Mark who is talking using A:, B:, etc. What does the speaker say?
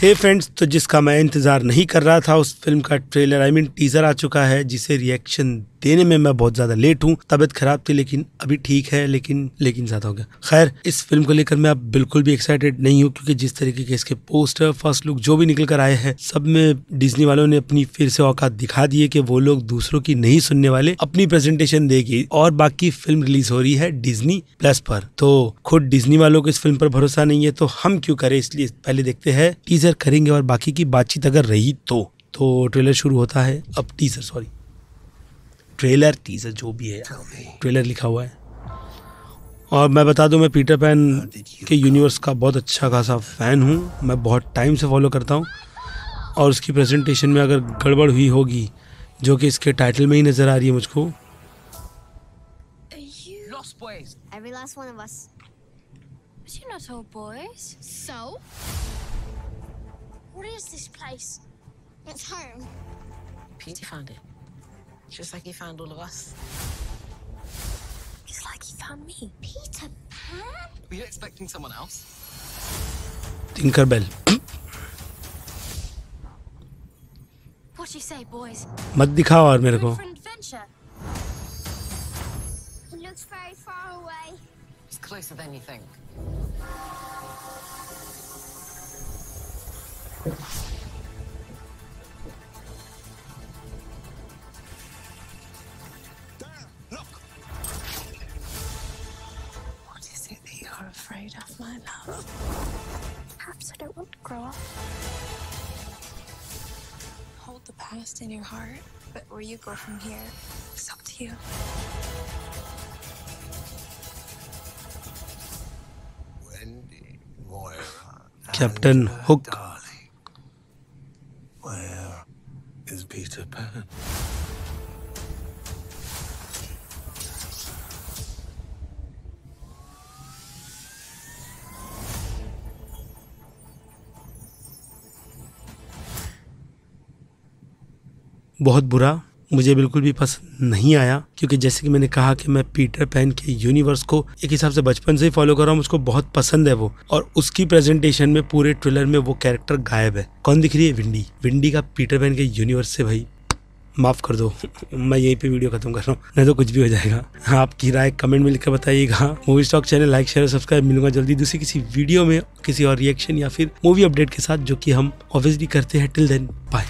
A: हे friends तो जिसका मैं इंतज़ार नहीं कर रहा था उस फ़िल्म का ट्रेलर आई मीन टीज़र आ चुका है, जिसे रिएक्शन देने में मैं बहुत ज़्यादा लेट हूँ, तबियत खराब थी, लेकिन अभी ठीक है, लेकिन लेकिन ज़्यादा हो गया। खैर, इस फ़िल्म को लेकर मैं अब बिल्कुल भी एक्साइटेड नहीं हूँ, क्योंकि जिस तरीके के इसके पोस्टर फ़र्स्ट लुक जो भी निकल कर आए हैं, सब में डिज्नी वालों ने अपनी फिर से औकात दिखा दी है कि वो लोग दूसरों की नहीं सुनने वाले अपनी प्रेजेंटेशन देगी, और बाकी फ़िल्म रिलीज़ हो रही है डिज्नी प्लस पर। तो खुद डिज्नी वालों को इस फ़िल्म पर भरोसा नहीं है तो हम क्यों करें? इसलिए पहले देखते हैं टीजर करेंगे, और बाकी की बातचीत अगर रही तो। तो ट्रेलर शुरू होता है, अब टीजर सॉरी ट्रेलर टीजर जो भी है ट्रेलर लिखा हुआ है और मैं बता दूँ मैं पीटर पैन के यूनिवर्स का बहुत अच्छा खासा फ़ैन हूँ मैं बहुत टाइम से फॉलो करता हूँ और उसकी प्रेजेंटेशन में अगर गड़बड़ हुई होगी जो कि इसके टाइटल में ही नज़र आ रही है मुझको
B: Every last one of us.
C: But you're not all boys.
B: So? What is this place? It's home.
D: Peter found it. Just like he found all of us.
C: It's like he found me.
B: Peter Pan?
D: Were you expecting someone else?
A: Tinker Bell
C: What do you say, boys?
A: मत दिखाओ और मेरे को
C: Ready for an adventure?
B: It looks very far away.
D: It's closer than you think. What is it that you're afraid of, my love?
C: Perhaps I don't want to grow up. Hold the past in your heart, but where you go from here, it's up to you.
E: Wendy Moira.
A: Captain Hook.
E: Darling. Where is Peter Pan?
A: बहुत बुरा, मुझे बिल्कुल भी पसंद नहीं आया, क्योंकि जैसे कि मैंने कहा कि मैं पीटर पैन के यूनिवर्स को एक हिसाब से बचपन से ही फॉलो कर रहा हूँ, मुझको बहुत पसंद है वो। और उसकी प्रेजेंटेशन में, पूरे ट्रेलर में वो कैरेक्टर गायब है। कौन दिख रही है? विंडी। विंडी का पीटर पैन के यूनिवर्स से भाई, माफ़ कर दो, मैं यहीं पे वीडियो खत्म कर रहा हूँ, नहीं तो कुछ भी हो जाएगा। आपकी राय कमेंट में लिखकर बताइएगा। Movie stock channel like share subscribe मिलूँगा जल्दी दूसरी किसी वीडियो में, किसी और रिएक्शन या फिर मूवी अपडेट के साथ, जो कि हम ऑब्वियसली करते हैं टिल देन बाय